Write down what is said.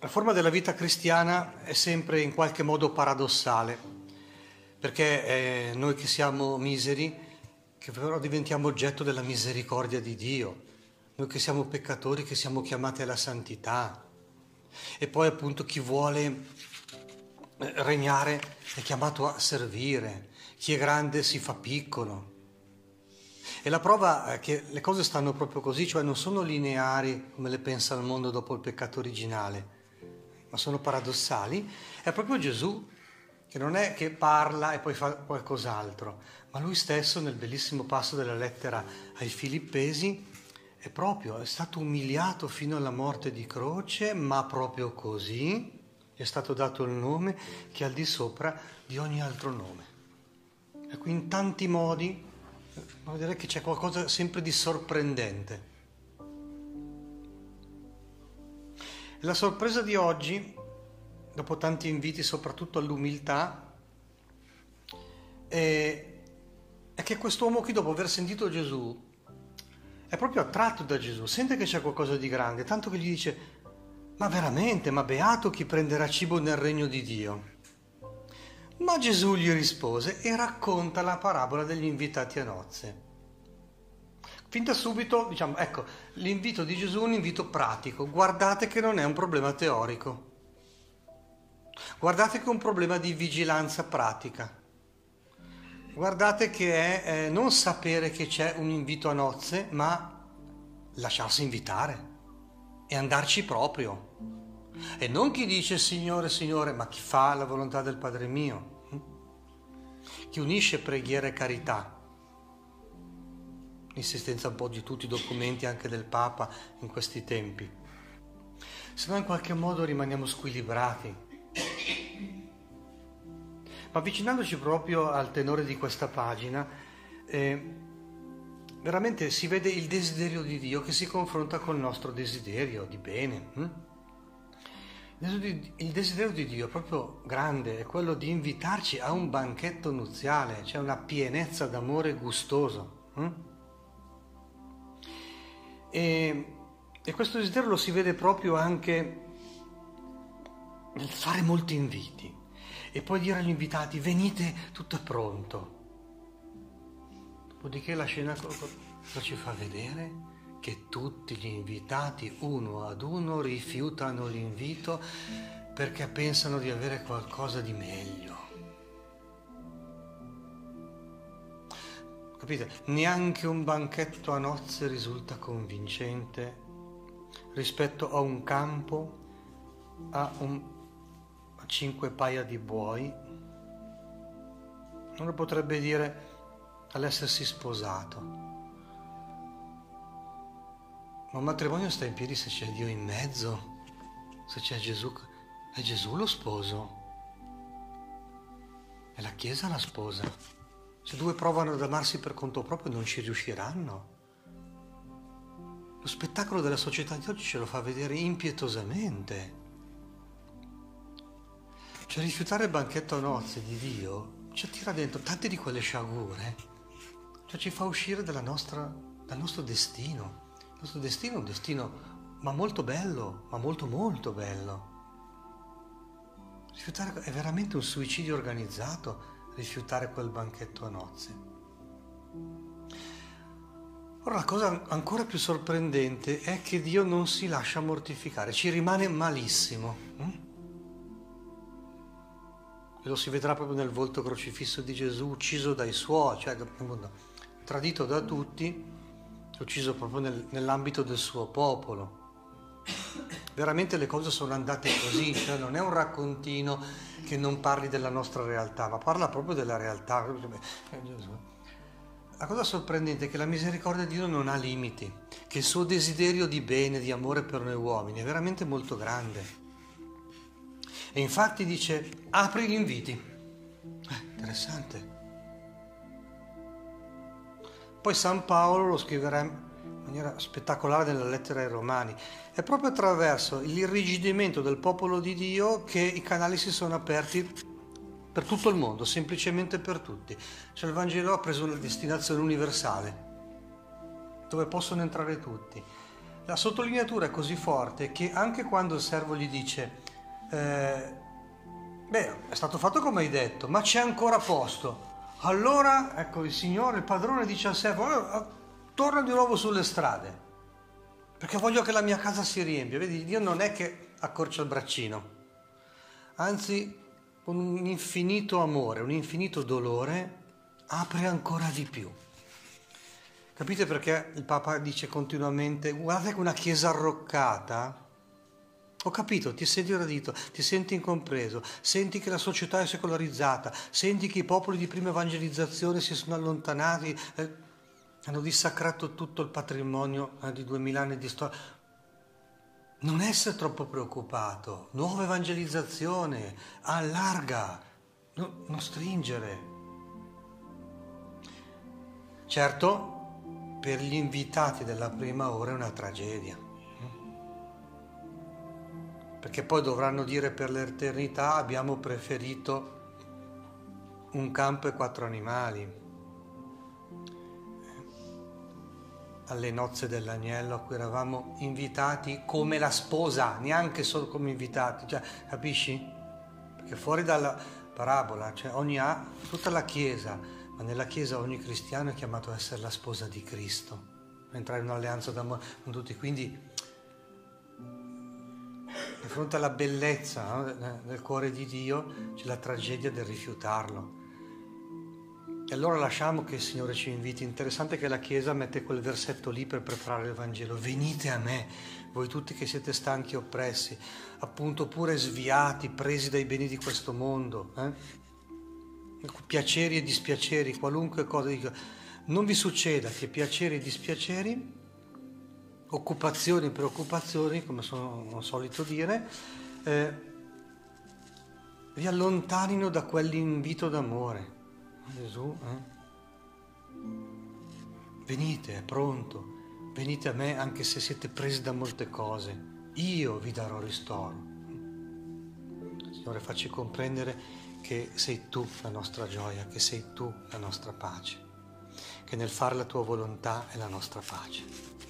La forma della vita cristiana è sempre in qualche modo paradossale, perché eh, noi che siamo miseri, che però diventiamo oggetto della misericordia di Dio, noi che siamo peccatori, che siamo chiamati alla santità, e poi appunto chi vuole eh, regnare è chiamato a servire, chi è grande si fa piccolo. E la prova è che le cose stanno proprio così, cioè non sono lineari come le pensa il mondo dopo il peccato originale ma sono paradossali, è proprio Gesù che non è che parla e poi fa qualcos'altro, ma lui stesso nel bellissimo passo della lettera ai Filippesi è proprio, è stato umiliato fino alla morte di croce, ma proprio così gli è stato dato il nome che è al di sopra di ogni altro nome. Ecco, in tanti modi, devo dire che c'è qualcosa sempre di sorprendente. La sorpresa di oggi, dopo tanti inviti soprattutto all'umiltà, è, è che quest'uomo qui dopo aver sentito Gesù è proprio attratto da Gesù, sente che c'è qualcosa di grande, tanto che gli dice, ma veramente, ma beato chi prenderà cibo nel regno di Dio. Ma Gesù gli rispose e racconta la parabola degli invitati a nozze. Fin da subito, diciamo, ecco, l'invito di Gesù è un invito pratico. Guardate che non è un problema teorico. Guardate che è un problema di vigilanza pratica. Guardate che è eh, non sapere che c'è un invito a nozze, ma lasciarsi invitare e andarci proprio. E non chi dice Signore, Signore, ma chi fa la volontà del Padre mio. Hm? Chi unisce preghiera e carità l'insistenza un po' di tutti i documenti anche del Papa in questi tempi. Se no in qualche modo rimaniamo squilibrati. Ma avvicinandoci proprio al tenore di questa pagina, eh, veramente si vede il desiderio di Dio che si confronta col nostro desiderio di bene. Hm? Il desiderio di Dio è proprio grande, è quello di invitarci a un banchetto nuziale, cioè una pienezza d'amore gustoso. Hm? E, e questo desiderio lo si vede proprio anche nel fare molti inviti e poi dire agli invitati venite, tutto è pronto. Dopodiché la scena cosa ci fa vedere? Che tutti gli invitati uno ad uno rifiutano l'invito perché pensano di avere qualcosa di meglio. Capite? Neanche un banchetto a nozze risulta convincente rispetto a un campo, a, un, a cinque paia di buoi. Uno potrebbe dire all'essersi sposato. Ma un matrimonio sta in piedi se c'è Dio in mezzo, se c'è Gesù. È Gesù lo sposo. È la Chiesa la sposa. Se due provano ad amarsi per conto proprio non ci riusciranno. Lo spettacolo della società di oggi ce lo fa vedere impietosamente. Cioè rifiutare il banchetto a nozze di Dio ci attira dentro tante di quelle sciagure, cioè ci fa uscire nostra, dal nostro destino. Il nostro destino è un destino ma molto bello, ma molto molto bello. Rifiutare è veramente un suicidio organizzato rifiutare quel banchetto a nozze. Ora la cosa ancora più sorprendente è che Dio non si lascia mortificare, ci rimane malissimo. E lo si vedrà proprio nel volto crocifisso di Gesù, ucciso dai suoi, cioè tradito da tutti, ucciso proprio nel, nell'ambito del suo popolo. Veramente le cose sono andate così, cioè non è un raccontino che non parli della nostra realtà, ma parla proprio della realtà. La cosa sorprendente è che la misericordia di Dio non ha limiti, che il suo desiderio di bene, di amore per noi uomini è veramente molto grande. E infatti dice, apri gli inviti. Eh, interessante. Poi San Paolo lo scriverà maniera spettacolare nella lettera ai Romani. È proprio attraverso l'irrigidimento del popolo di Dio che i canali si sono aperti per tutto il mondo, semplicemente per tutti. Cioè il Vangelo ha preso una destinazione universale, dove possono entrare tutti. la sottolineatura è così forte che anche quando il servo gli dice, eh, beh, è stato fatto come hai detto, ma c'è ancora posto. Allora, ecco, il Signore, il padrone dice al servo, torna di nuovo sulle strade, perché voglio che la mia casa si riempia. Vedi, Dio non è che accorcia il braccino, anzi, con un infinito amore, un infinito dolore, apre ancora di più. Capite perché il Papa dice continuamente, guardate che una chiesa arroccata, ho capito, ti senti radito, ti senti incompreso, senti che la società è secolarizzata, senti che i popoli di prima evangelizzazione si sono allontanati, eh, hanno dissacrato tutto il patrimonio eh, di duemila anni di storia. Non essere troppo preoccupato, nuova evangelizzazione, allarga, no, non stringere. Certo, per gli invitati della prima ora è una tragedia. Perché poi dovranno dire per l'eternità abbiamo preferito un campo e quattro animali alle nozze dell'agnello a cui eravamo invitati come la sposa, neanche solo come invitati, cioè, capisci? Perché fuori dalla parabola, cioè ogni ha, tutta la Chiesa ma nella Chiesa ogni cristiano è chiamato a essere la sposa di Cristo, a entrare in un'alleanza d'amore con tutti. Quindi, di fronte alla bellezza no, del cuore di Dio, c'è la tragedia del rifiutarlo. E allora lasciamo che il Signore ci inviti. Interessante che la Chiesa mette quel versetto lì per preparare il Vangelo. Venite a me, voi tutti che siete stanchi e oppressi, appunto pure sviati, presi dai beni di questo mondo. Eh? piaceri e dispiaceri, qualunque cosa dica, non vi succeda che piaceri e dispiaceri, occupazioni e preoccupazioni, come sono solito dire, eh, vi allontanino da quell'invito d'amore. Gesù, eh? venite, è pronto, venite a me anche se siete presi da molte cose, io vi darò ristoro. Signore, facci comprendere che sei tu la nostra gioia, che sei tu la nostra pace, che nel fare la tua volontà è la nostra pace.